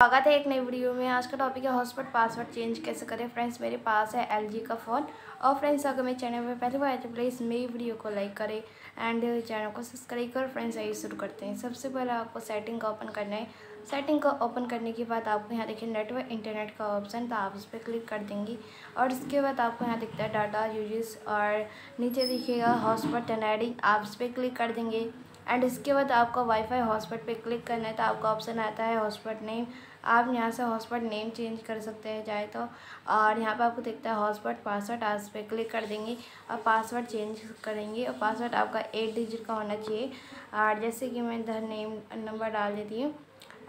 स्वागत है एक नई वीडियो में। आज का टॉपिक है हॉटस्पॉट पासवर्ड चेंज कैसे करें? फ्रेंड्स मेरे पास है एलजी का फ़ोन और फ्रेंड्स अगर मेरे चैनल पर पहली बार आए तो प्लीज़ मेरी वीडियो को लाइक करें एंड चैनल को सब्सक्राइब कर। फ्रेंड्स आइए शुरू करते हैं। सबसे पहले आपको सेटिंग का ओपन करना है। सेटिंग को ओपन करने के बाद आपको यहाँ देखिए नेटवर्क इंटरनेट का ऑप्शन तो आप उस पर क्लिक कर देंगे। और इसके बाद आपको यहाँ दिखता है डाटा यूजेस और नीचे देखिएगा हॉटस्पॉट टनैडिंग आप इस पर क्लिक कर देंगे। एंड इसके बाद आपको वाईफाई हॉटस्पॉट पे क्लिक करना है तो आपका ऑप्शन आता है हॉटस्पॉट नेम। आप यहाँ से हॉटस्पॉट नेम चेंज कर सकते हैं चाहे तो। और यहाँ पे आपको दिखता है हॉटस्पॉट पासवर्ड आज पर क्लिक कर देंगे और पासवर्ड चेंज करेंगे और पासवर्ड आपका एट डिजिट का होना चाहिए। और जैसे कि मैं इधर नेम, नंबर डाल देती हूँ।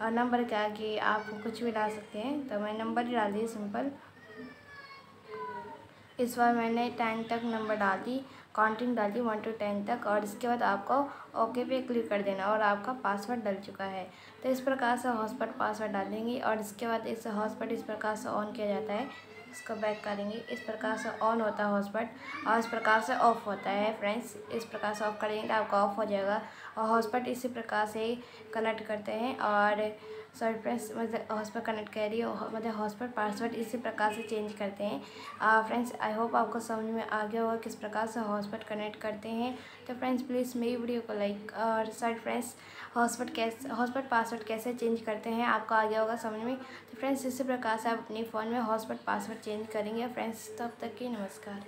और नंबर क्या कि आप कुछ भी डाल सकते हैं तो मैं नंबर ही डाल दी, सिंपल। इस बार मैंने टेन तक नंबर डाल दी। काउंटिंग डाल दी वन टू टेन तक और इसके बाद आपको ओके पे क्लिक कर देना और आपका पासवर्ड डल चुका है। तो इस प्रकार से हॉटस्पॉट पासवर्ड डालेंगे और इसके बाद इस हॉटस्पॉट इस प्रकार से ऑन किया जाता है। इसको बैक करेंगे। इस प्रकार से ऑन होता है हॉटस्पॉट और इस प्रकार से ऑफ़ होता है फ्रेंड्स। इस प्रकार से ऑफ़ करेंगे तो आपका ऑफ़ हो जाएगा। और हॉटस्पॉट इसी प्रकार से कनेक्ट करते हैं और सॉरी फ्रेंड्स मतलब हॉटस्पॉट कनेक्ट कर रही है मतलब हॉटस्पॉट पासवर्ड इसी प्रकार से चेंज करते हैं। फ्रेंड्स आई होप आपको समझ में आ गया होगा किस प्रकार से हॉटस्पॉट कनेक्ट करते हैं। तो फ्रेंड्स प्लीज़ मेरी वीडियो को लाइक और सॉरी फ्रेंड्स हॉटस्पॉट कैसे हॉटस्पॉट पासवर्ड कैसे चेंज करते हैं आपको आ गया होगा समझ में। तो फ्रेंड्स इसी प्रकार से आप अपने फ़ोन में हॉटस्पॉट पासवर्ड चेंज करेंगे। फ्रेंड्स तब तक की नमस्कार।